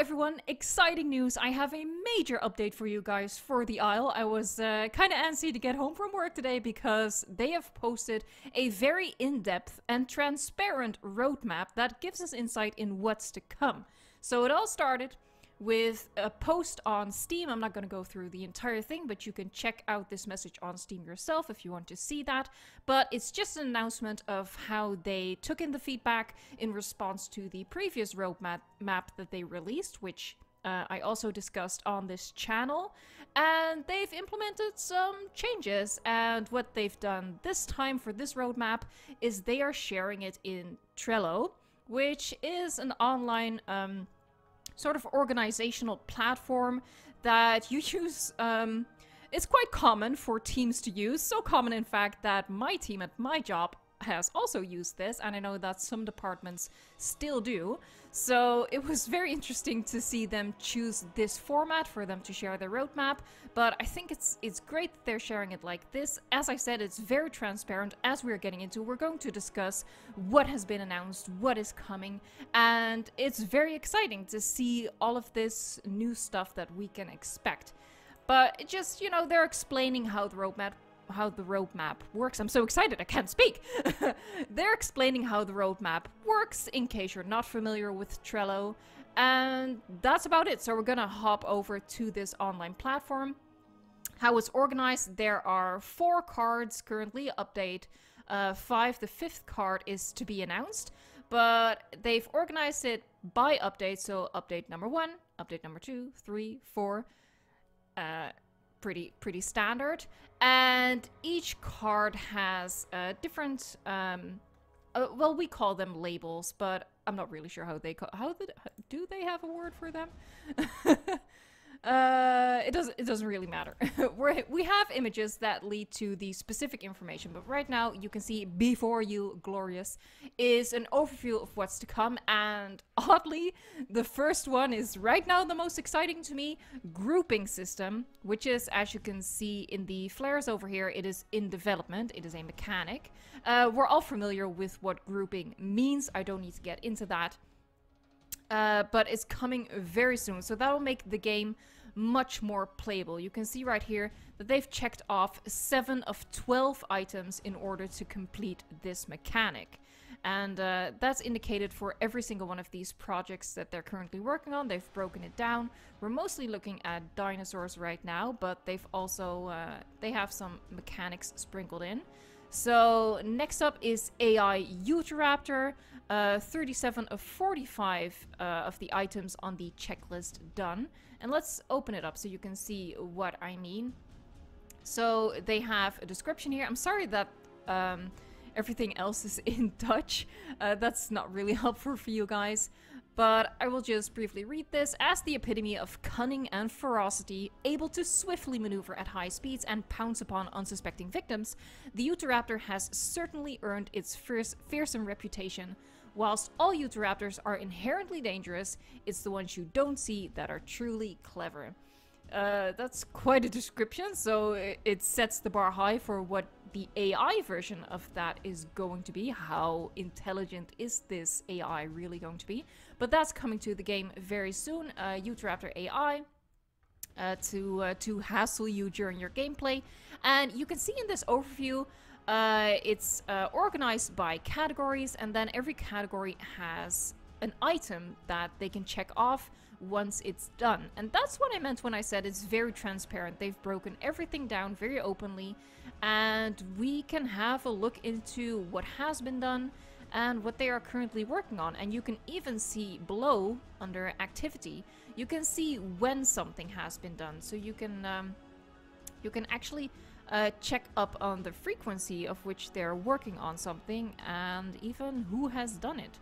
everyone, exciting news. I have a major update for you guys for the Isle. I was uh, kind of antsy to get home from work today because they have posted a very in-depth and transparent roadmap that gives us insight in what's to come. So it all started with a post on Steam. I'm not going to go through the entire thing, but you can check out this message on Steam yourself if you want to see that. But it's just an announcement of how they took in the feedback in response to the previous roadmap map that they released, which uh, I also discussed on this channel. And they've implemented some changes. And what they've done this time for this roadmap is they are sharing it in Trello, which is an online. Um, sort of organizational platform that you use. Um, it's quite common for teams to use. So common, in fact, that my team at my job has also used this, and I know that some departments still do. So it was very interesting to see them choose this format for them to share their roadmap. But I think it's it's great that they're sharing it like this. As I said, it's very transparent. As we're getting into, we're going to discuss what has been announced, what is coming, and it's very exciting to see all of this new stuff that we can expect. But it just, you know, they're explaining how the roadmap how the roadmap works. I'm so excited I can't speak. They're explaining how the roadmap works in case you're not familiar with Trello. And that's about it. So we're gonna hop over to this online platform. How it's organized, there are four cards currently, update uh, five. The fifth card is to be announced, but they've organized it by update. So update number one, update number two, three, four. Uh, pretty pretty standard. And each card has uh, different um, uh, well we call them labels but i'm not really sure how they call how the, do they have a word for them uh, it doesn't. It doesn't really matter. we have images that lead to the specific information, but right now you can see before you, glorious, is an overview of what's to come. And oddly, the first one is right now the most exciting to me: grouping system, which is, as you can see in the flares over here, it is in development. It is a mechanic. Uh, we're all familiar with what grouping means. I don't need to get into that. Uh, but it's coming very soon. So that will make the game much more playable. You can see right here that they've checked off 7 of 12 items in order to complete this mechanic. And uh, that's indicated for every single one of these projects that they're currently working on. They've broken it down. We're mostly looking at dinosaurs right now, but they've also, uh, they have some mechanics sprinkled in. So next up is AI Utahraptor. Uh, 37 of 45 uh, of the items on the checklist done. And let's open it up so you can see what I mean. So they have a description here. I'm sorry that um, everything else is in Dutch. Uh, that's not really helpful for you guys but I will just briefly read this. As the epitome of cunning and ferocity, able to swiftly maneuver at high speeds and pounce upon unsuspecting victims, the Utahraptor has certainly earned its fierce, fearsome reputation. Whilst all Utahraptors are inherently dangerous, it's the ones you don't see that are truly clever. Uh, that's quite a description, so it, it sets the bar high for what the AI version of that is going to be. How intelligent is this AI really going to be? But that's coming to the game very soon. Uh, Utahraptor AI. Uh, to uh, to hassle you during your gameplay, and you can see in this overview, uh, it's uh, organized by categories, and then every category has an item that they can check off once it's done. And that's what I meant when I said it's very transparent. They've broken everything down very openly and we can have a look into what has been done and what they are currently working on. And you can even see below under activity, you can see when something has been done. So you can um, you can actually uh, check up on the frequency of which they're working on something and even who has done it.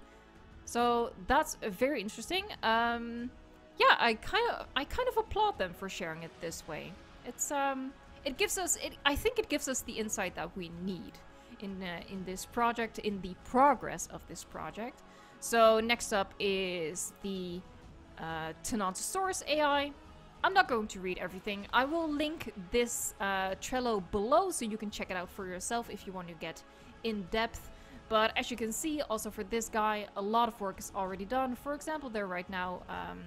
So that's very interesting. Um, yeah, I kind of I kind of applaud them for sharing it this way. It's um it gives us it I think it gives us the insight that we need in uh, in this project in the progress of this project. So next up is the uh, Tenontosaurus AI. I'm not going to read everything. I will link this uh, Trello below so you can check it out for yourself if you want to get in depth. But as you can see, also for this guy, a lot of work is already done. For example, they're right now um,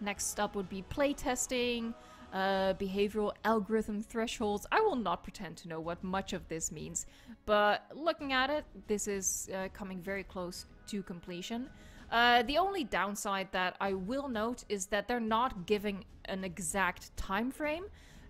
Next up would be playtesting, uh, behavioral algorithm thresholds. I will not pretend to know what much of this means, but looking at it, this is uh, coming very close to completion. Uh, the only downside that I will note is that they're not giving an exact time frame.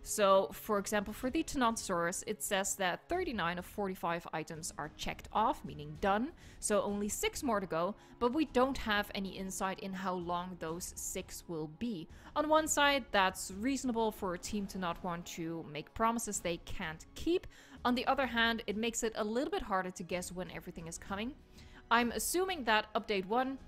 So, for example, for the Tenontosaurus, it says that 39 of 45 items are checked off, meaning done, so only 6 more to go, but we don't have any insight in how long those 6 will be. On one side, that's reasonable for a team to not want to make promises they can't keep. On the other hand, it makes it a little bit harder to guess when everything is coming. I'm assuming that update 1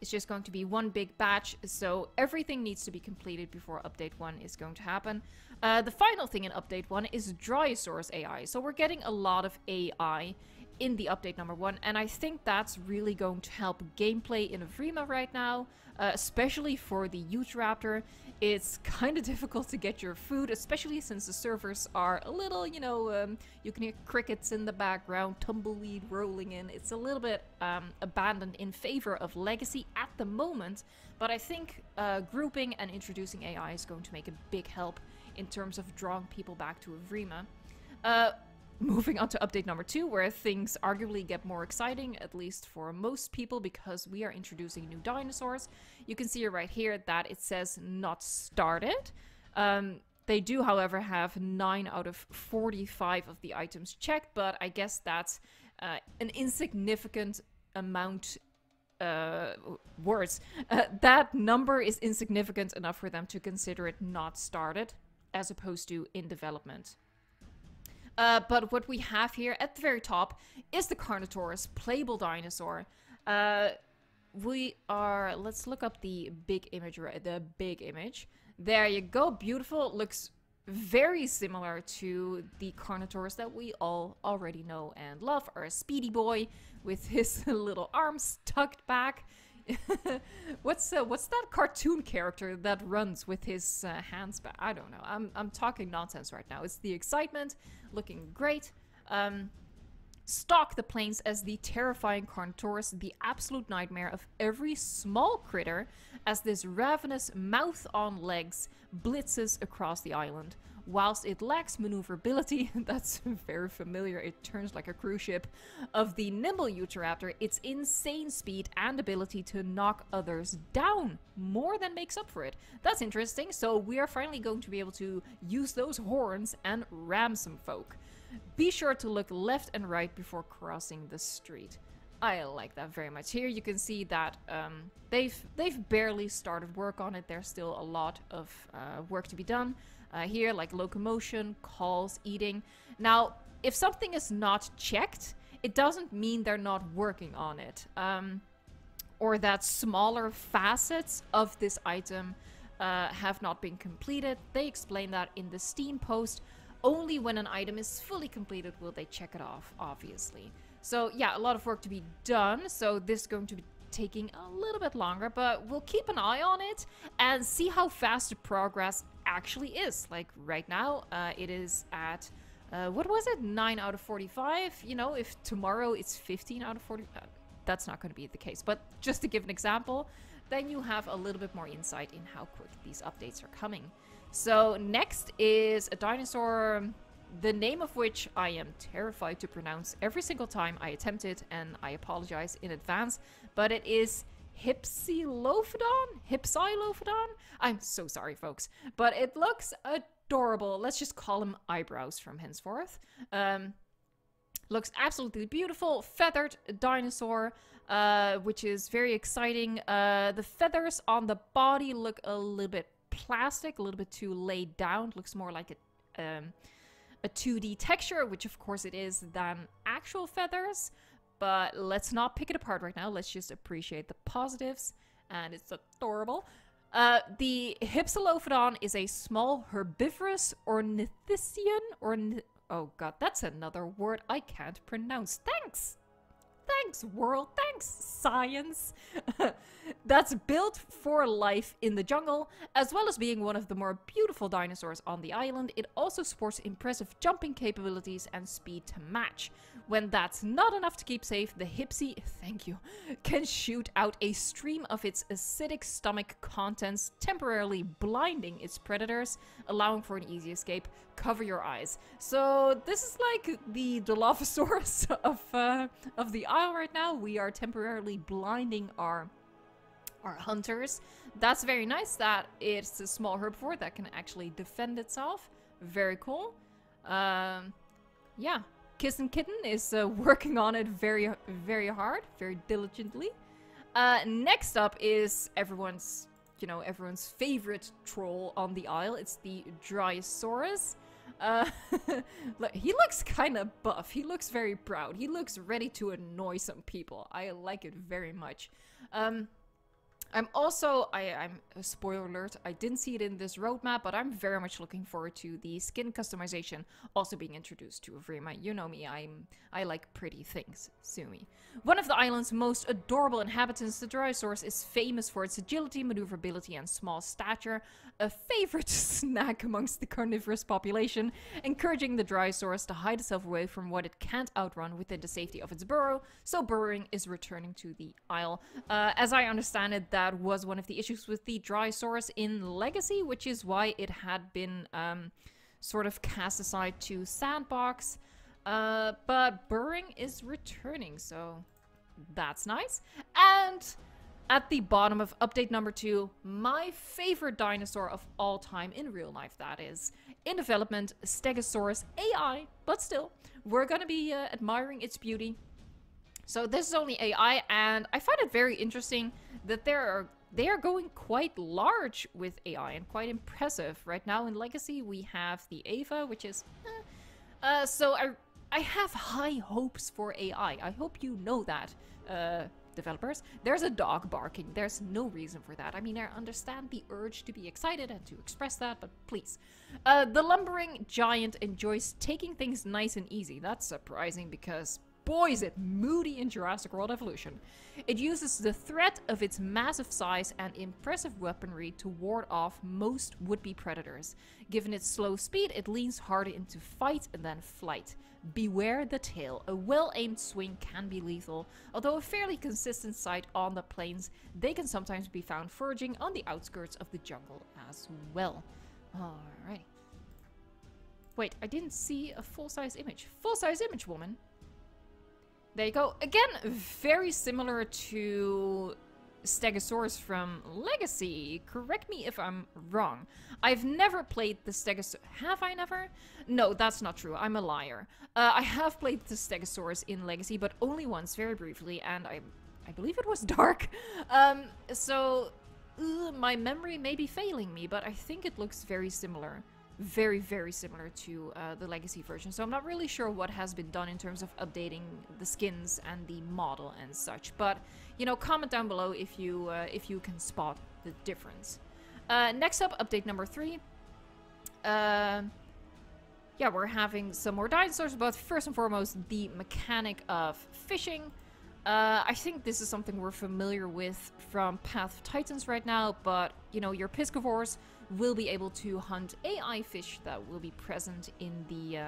is just going to be one big batch, so everything needs to be completed before update 1 is going to happen. Uh, the final thing in update 1 is Dryosaurus AI, so we're getting a lot of AI in the update number 1, and I think that's really going to help gameplay in Evrima right now, uh, especially for the Utahraptor. It's kind of difficult to get your food, especially since the servers are a little, you know, um, you can hear crickets in the background, tumbleweed rolling in. It's a little bit um, abandoned in favor of legacy at the moment, but I think uh, grouping and introducing AI is going to make a big help in terms of drawing people back to Evrima. Uh, moving on to update number two, where things arguably get more exciting, at least for most people, because we are introducing new dinosaurs. You can see right here that it says not started. Um, they do, however, have 9 out of 45 of the items checked, but I guess that's uh, an insignificant amount uh, words. Uh, that number is insignificant enough for them to consider it not started, as opposed to in development. Uh, but what we have here at the very top is the Carnotaurus playable dinosaur. Uh, we are, let's look up the big image, the big image. There you go, beautiful, looks very similar to the Carnotaurus that we all already know and love, our speedy boy with his little arms tucked back. what's uh, what's that cartoon character that runs with his uh, hands back? I don't know. I'm I'm talking nonsense right now. It's the excitement, looking great. Um, stalk the plains as the terrifying Carnotaurus, the absolute nightmare of every small critter, as this ravenous mouth on legs blitzes across the island. Whilst it lacks maneuverability, that's very familiar, it turns like a cruise ship, of the nimble Utahraptor, its insane speed and ability to knock others down more than makes up for it. That's interesting, so we are finally going to be able to use those horns and ram some folk. Be sure to look left and right before crossing the street. I like that very much. Here you can see that um, they've they've barely started work on it. There's still a lot of uh, work to be done. Uh, here, like locomotion, calls, eating. Now, if something is not checked, it doesn't mean they're not working on it. Um, or that smaller facets of this item uh, have not been completed. They explain that in the Steam post. Only when an item is fully completed will they check it off, obviously. So yeah, a lot of work to be done. So this is going to be taking a little bit longer, but we'll keep an eye on it and see how fast the progress actually is. Like right now, uh, it is at, uh, what was it? 9 out of 45? You know, if tomorrow it's 15 out of 40, uh, that's not going to be the case. But just to give an example, then you have a little bit more insight in how quick these updates are coming. So next is a dinosaur, the name of which I am terrified to pronounce every single time I attempt it, and I apologize in advance, but it is Hypsilophodon? Hypsilophodon? I'm so sorry, folks, but it looks adorable. Let's just call him eyebrows from henceforth. Um, looks absolutely beautiful, feathered dinosaur, uh, which is very exciting. Uh, the feathers on the body look a little bit plastic, a little bit too laid down. Looks more like a, um, a 2D texture, which of course it is, than actual feathers. But let's not pick it apart right now. Let's just appreciate the positives. And it's adorable. Uh, the Hypsilophodon is a small herbivorous ornithischian or oh god, that's another word I can't pronounce. Thanks. Thanks, world. Thanks, science. That's built for life in the jungle, as well as being one of the more beautiful dinosaurs on the island. It also sports impressive jumping capabilities and speed to match. When that's not enough to keep safe, the Hipsy, thank you, can shoot out a stream of its acidic stomach contents, temporarily blinding its predators, allowing for an easy escape. Cover your eyes. So this is like the Dilophosaurus of uh, of the Isle right now. We are temporarily blinding our our hunters. That's very nice that it's a small herbivore that can actually defend itself. Very cool. Um, yeah, Kiss and Kitten is uh, working on it very, very hard, very diligently. Uh, next up is everyone's, you know, everyone's favorite troll on the Isle. It's the Dryosaurus. Uh, he looks kind of buff. He looks very proud. He looks ready to annoy some people. I like it very much. Um, I'm also, I, I'm a spoiler alert, I didn't see it in this roadmap, but I'm very much looking forward to the skin customization also being introduced to Evrima. You know me, I'm I like pretty things, sue me. One of the island's most adorable inhabitants, the Dryosaurus, is famous for its agility, maneuverability, and small stature, a favorite snack amongst the carnivorous population, encouraging the Dryosaurus to hide itself away from what it can't outrun within the safety of its burrow, so burrowing is returning to the Isle. Uh, as I understand it, that was one of the issues with the Dryosaurus in Legacy, which is why it had been um, sort of cast aside to Sandbox. Uh, but burrowing is returning, so that's nice. And at the bottom of update number two, my favorite dinosaur of all time in real life, that is. In development, Stegosaurus AI, but still, we're gonna be uh, admiring its beauty. So this is only AI, and I find it very interesting that there are they are going quite large with AI and quite impressive. Right now in Legacy, we have the Ava, which is... Eh. Uh, so I I have high hopes for AI. I hope you know that, uh, developers. There's a dog barking. There's no reason for that. I mean, I understand the urge to be excited and to express that, but please. Uh, the lumbering giant enjoys taking things nice and easy. That's surprising because boy is it moody in Jurassic World Evolution. It uses the threat of its massive size and impressive weaponry to ward off most would-be predators. Given its slow speed, it leans harder into fight than flight. Beware the tail. A well-aimed swing can be lethal, although a fairly consistent sight on the plains, they can sometimes be found foraging on the outskirts of the jungle as well. Alright. Wait, I didn't see a full-size image. Full-size image, woman! There you go. Again, very similar to Stegosaurus from Legacy. Correct me if I'm wrong. I've never played the Stegosaurus. Have I never? No, that's not true. I'm a liar. Uh, I have played the Stegosaurus in Legacy, but only once, very briefly, and I, I believe it was dark. Um, so my memory may be failing me, but I think it looks very similar very, very similar to uh, the Legacy version. So I'm not really sure what has been done in terms of updating the skins and the model and such. But, you know, comment down below if you, uh, if you can spot the difference. Uh, next up, update number three. Uh, yeah, we're having some more dinosaurs, but first and foremost, the mechanic of fishing. Uh, I think this is something we're familiar with from Path of Titans right now, but, you know, your piscivores will be able to hunt AI fish that will be present in the uh,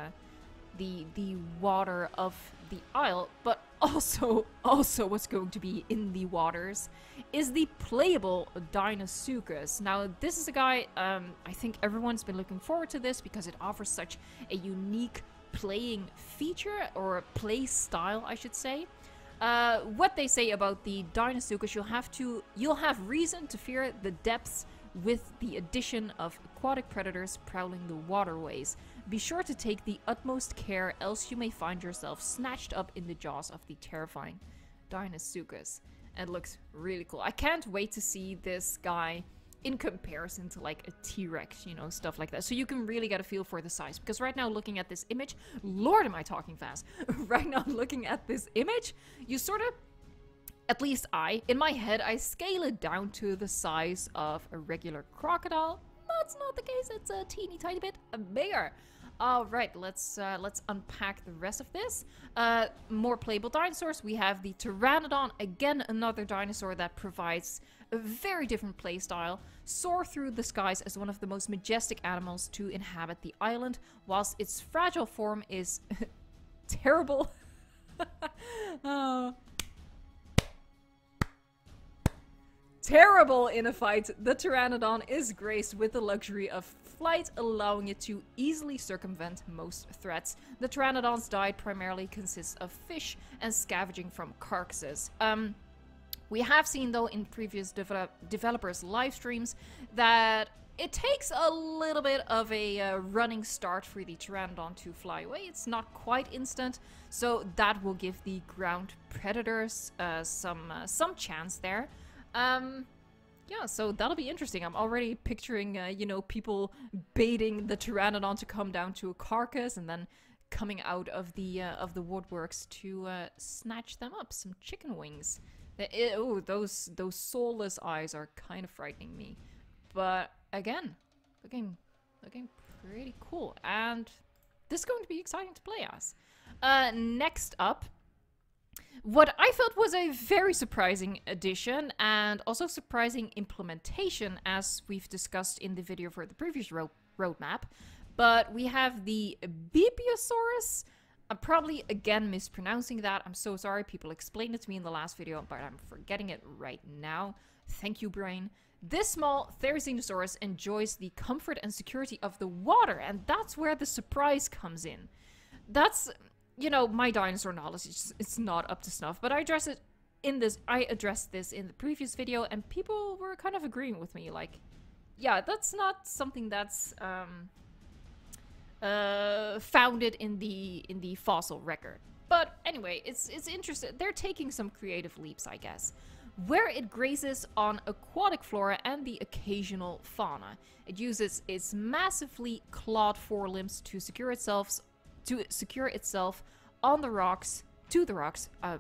the the water of the isle, but also also what's going to be in the waters is the playable Deinosuchus. Now this is a guy um, I think everyone's been looking forward to this because it offers such a unique playing feature or play style, I should say. Uh, what they say about the Deinosuchus, you'll have to you'll have reason to fear the depths with the addition of aquatic predators prowling the waterways. Be sure to take the utmost care, else you may find yourself snatched up in the jaws of the terrifying Deinosuchus. And it looks really cool. I can't wait to see this guy in comparison to like a T-Rex, you know, stuff like that. So you can really get a feel for the size. Because right now looking at this image, lord am I talking fast. right now looking at this image, you sort of at least I, in my head, I scale it down to the size of a regular crocodile. That's not the case, it's a teeny tiny bit bigger. All right, let's uh, let's unpack the rest of this. Uh, more playable dinosaurs. We have the Pteranodon, again another dinosaur that provides a very different playstyle. Soar through the skies as one of the most majestic animals to inhabit the island, whilst its fragile form is terrible oh. Terrible in a fight, the Pteranodon is graced with the luxury of flight, allowing it to easily circumvent most threats. The Pteranodon's diet primarily consists of fish and scavenging from carcasses. Um, we have seen, though, in previous develop developers' live streams that it takes a little bit of a uh, running start for the Pteranodon to fly away. It's not quite instant, so that will give the ground predators uh, some uh, some chance there. Um, yeah, so that'll be interesting. I'm already picturing, uh, you know, people baiting the Pteranodon to come down to a carcass and then coming out of the uh, of the woodworks to uh, snatch them up. Some chicken wings. oh, those those soulless eyes are kind of frightening me. But again, looking looking pretty cool. And this is going to be exciting to play as. Uh, next up, what I felt was a very surprising addition and also surprising implementation as we've discussed in the video for the previous ro roadmap. But we have the Bebiosaurus. I'm probably again mispronouncing that. I'm so sorry. People explained it to me in the last video, but I'm forgetting it right now. Thank you, brain. This small Therizinosaurus enjoys the comfort and security of the water, and that's where the surprise comes in. That's, you know, my dinosaur knowledge is it's not up to snuff, but I address it in this. I addressed this in the previous video, and people were kind of agreeing with me. Like, yeah, that's not something that's um, uh, founded in the in the fossil record. But anyway, it's it's interesting. They're taking some creative leaps, I guess where it grazes on aquatic flora and the occasional fauna. It uses its massively clawed forelimbs to secure itself to secure itself on the rocks to the rocks. Uh,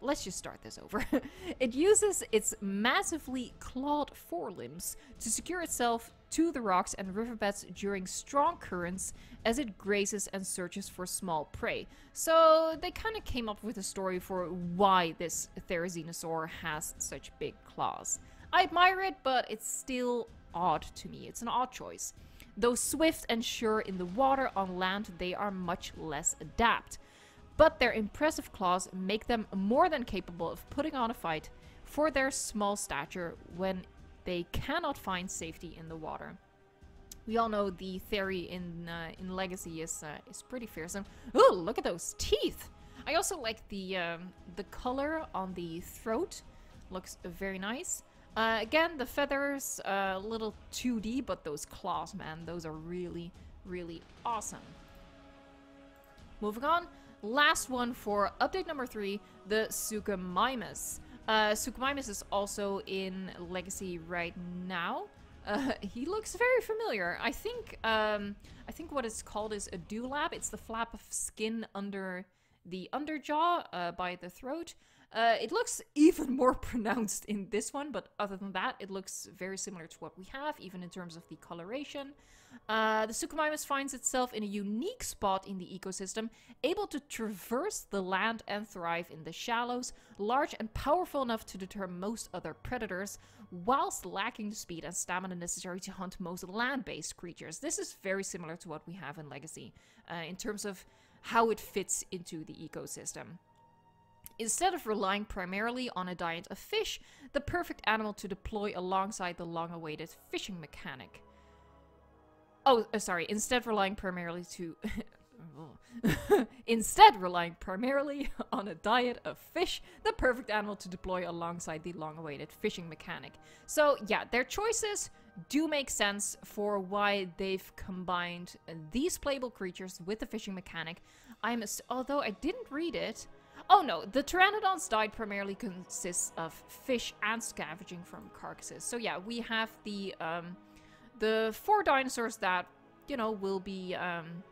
let's just start this over. it uses its massively clawed forelimbs to secure itself to the rocks and riverbeds during strong currents as it grazes and searches for small prey. So they kind of came up with a story for why this Therizinosaur has such big claws. I admire it, but it's still odd to me. It's an odd choice. Though swift and sure in the water, on land they are much less adept. But their impressive claws make them more than capable of putting on a fight for their small stature when they cannot find safety in the water. We all know the theory in uh, in Legacy is uh, is pretty fearsome. Oh, look at those teeth! I also like the um, the color on the throat. Looks very nice. Uh, again, the feathers uh, a little 2D, but those claws, man, those are really, really awesome. Moving on, last one for update number three, the Suchomimus. Uh, Suchomimus is also in Legacy right now. Uh, he looks very familiar. I think um, I think what it's called is a dewlap. It's the flap of skin under the underjaw uh, by the throat. Uh, it looks even more pronounced in this one, but other than that, it looks very similar to what we have, even in terms of the coloration. Uh, the Suchomimus finds itself in a unique spot in the ecosystem, able to traverse the land and thrive in the shallows, large and powerful enough to deter most other predators, whilst lacking the speed and stamina necessary to hunt most land-based creatures. This is very similar to what we have in Legacy, uh, in terms of how it fits into the ecosystem. Instead of relying primarily on a diet of fish, the perfect animal to deploy alongside the long-awaited fishing mechanic. Oh, uh, sorry. Instead, relying primarily to. Instead, relying primarily on a diet of fish, the perfect animal to deploy alongside the long awaited fishing mechanic. So, yeah, their choices do make sense for why they've combined these playable creatures with the fishing mechanic. I'm although I didn't read it. Oh no, the Pteranodon's diet primarily consists of fish and scavenging from carcasses. So yeah, we have the um, the four dinosaurs that you know will be um,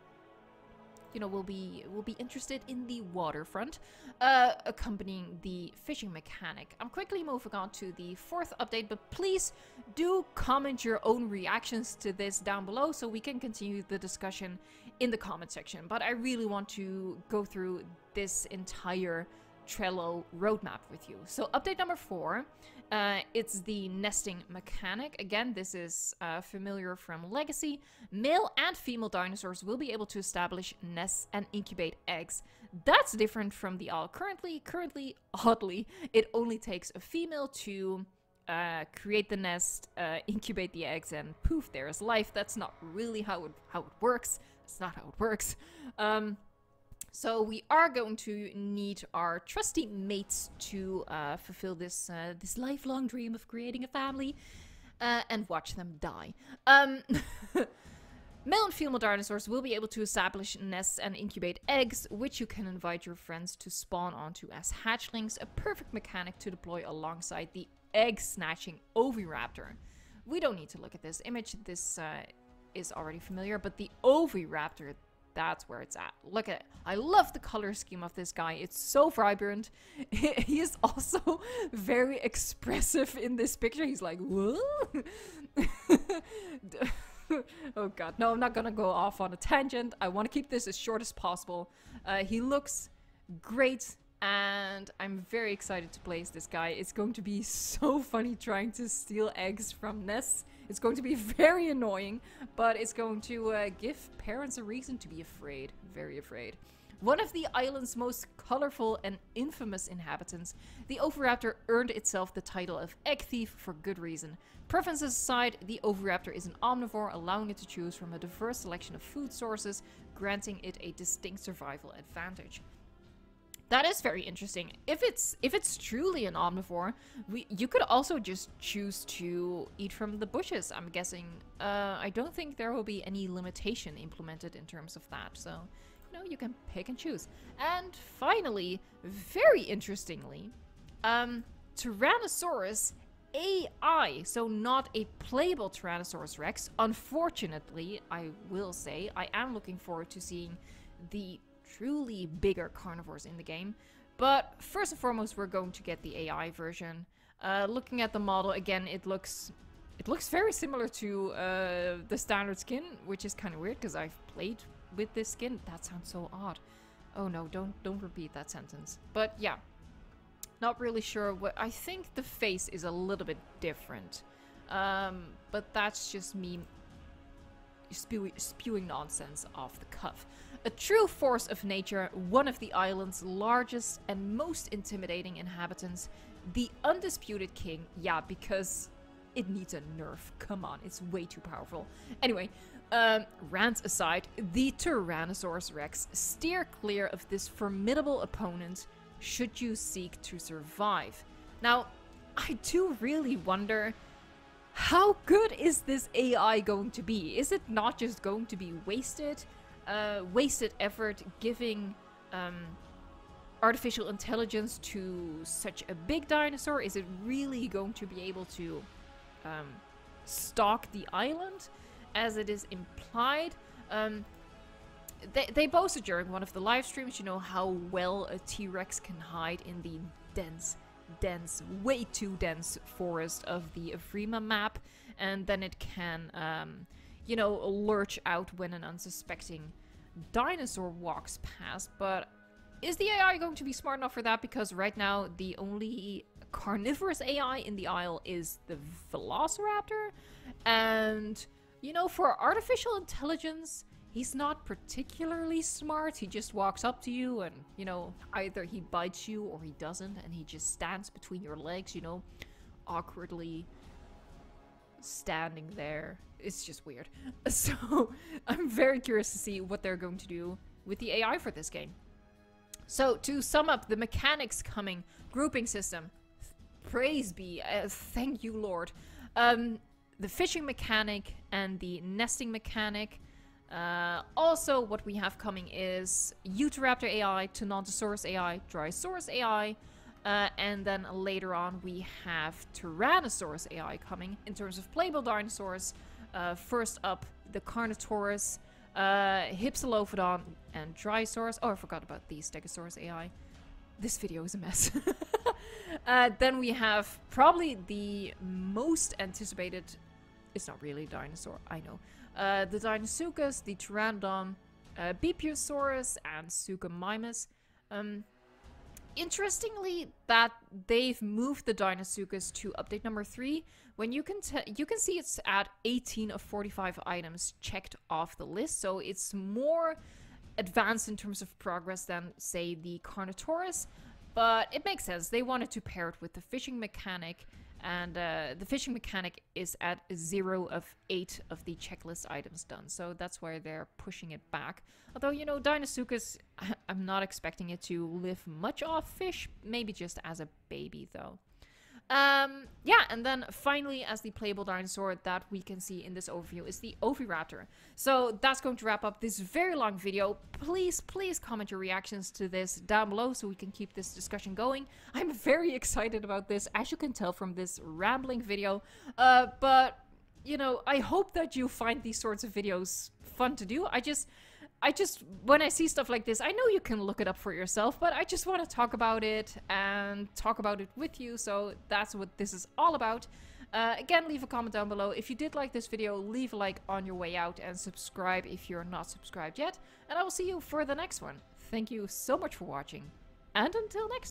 you know will be will be interested in the waterfront uh, accompanying the fishing mechanic. I'm quickly moving on to the fourth update but please do comment your own reactions to this down below so we can continue the discussion in the comment section. But i really want to go through this entire Trello roadmap with you. So update number four, uh, it's the nesting mechanic. Again, this is uh, familiar from Legacy. Male and female dinosaurs will be able to establish nests and incubate eggs. That's different from the Isle. Currently, currently, oddly, it only takes a female to uh, create the nest, uh, incubate the eggs, and poof, there's life. That's not really how it how it works. It's not how it works. Um, so we are going to need our trusty mates to uh, fulfill this uh, this lifelong dream of creating a family uh, and watch them die. Um, Male and female dinosaurs will be able to establish nests and incubate eggs, which you can invite your friends to spawn onto as hatchlings, a perfect mechanic to deploy alongside the egg-snatching Oviraptor. We don't need to look at this image, this uh, is already familiar, but the Oviraptor, that's where it's at. Look at it. I love the color scheme of this guy. It's so vibrant. he is also very expressive in this picture. He's like, whoa. oh god, no, I'm not gonna go off on a tangent. I want to keep this as short as possible. Uh, he looks great, and I'm very excited to place this guy. It's going to be so funny trying to steal eggs from nests. It's going to be very annoying, but it's going to uh, give parents a reason to be afraid. Very afraid. One of the island's most colorful and infamous inhabitants, the Oviraptor earned itself the title of Egg Thief for good reason. Preferences aside, the Oviraptor is an omnivore, allowing it to choose from a diverse selection of food sources, granting it a distinct survival advantage. That is very interesting. If it's if it's truly an omnivore, we you could also just choose to eat from the bushes. I'm guessing. Uh, I don't think there will be any limitation implemented in terms of that. So you know, you can pick and choose. And finally, very interestingly, um, Tyrannosaurus AI, so not a playable Tyrannosaurus Rex. Unfortunately, I will say, I am looking forward to seeing the truly bigger carnivores in the game. But first and foremost, we're going to get the AI version. Uh, looking at the model, again, it looks it looks very similar to uh, the standard skin, which is kind of weird because I've played with this skin? That sounds so odd. Oh no, don't don't repeat that sentence. But yeah, not really sure what. I think the face is a little bit different, um, but that's just me spew spewing nonsense off the cuff. A true force of nature, one of the island's largest and most intimidating inhabitants, the undisputed king. Yeah, because it needs a nerf. Come on, it's way too powerful. Anyway, um, rants aside, the Tyrannosaurus Rex steer clear of this formidable opponent should you seek to survive. Now, I do really wonder how good is this AI going to be? Is it not just going to be wasted, uh, wasted effort giving um, artificial intelligence to such a big dinosaur? Is it really going to be able to um, stalk the island? as it is implied. Um, they, they boasted during one of the live streams, you know, how well a T-Rex can hide in the dense, dense, way too dense forest of the Evrima map. And then it can, um, you know, lurch out when an unsuspecting dinosaur walks past. But is the AI going to be smart enough for that? Because right now, the only carnivorous AI in the Isle is the Velociraptor. And you know, for artificial intelligence, he's not particularly smart. He just walks up to you and, you know, either he bites you or he doesn't, and he just stands between your legs, you know, awkwardly standing there. It's just weird. So, I'm very curious to see what they're going to do with the AI for this game. So, to sum up, the mechanics coming, grouping system, praise be, uh, thank you, Lord. Um, the fishing mechanic and the nesting mechanic. Uh, also, what we have coming is Utahraptor AI, Tenontosaurus AI, Dryosaurus AI, uh, and then later on we have Tyrannosaurus AI coming in terms of playable dinosaurs. Uh, first up, the Carnotaurus, uh, Hypsilophodon, and Dryosaurus. Oh, I forgot about the Stegosaurus AI. This video is a mess. uh, then we have probably the most anticipated it's not really a dinosaur, I know. Uh, the Deinosuchus, the Pteranodon, uh, Bipiosaurus, and Suchomimus. Um, interestingly, that they've moved the Deinosuchus to update number three. When you can you can see it's at 18 of 45 items checked off the list, so it's more advanced in terms of progress than say the Carnotaurus. But it makes sense. They wanted to pair it with the fishing mechanic and uh, the fishing mechanic is at zero of eight of the checklist items done, so that's why they're pushing it back. Although, you know, Deinosuchus, I'm not expecting it to live much off fish, maybe just as a baby, though. Um, yeah, and then finally, as the playable dinosaur that we can see in this overview is the Oviraptor. So that's going to wrap up this very long video. Please, please comment your reactions to this down below so we can keep this discussion going. I'm very excited about this, as you can tell from this rambling video. Uh, but, you know, I hope that you find these sorts of videos fun to do. I just... I just, when I see stuff like this, I know you can look it up for yourself, but I just want to talk about it and talk about it with you, so that's what this is all about. Uh, again, leave a comment down below. If you did like this video, leave a like on your way out and subscribe if you're not subscribed yet. And I will see you for the next one. Thank you so much for watching, and until next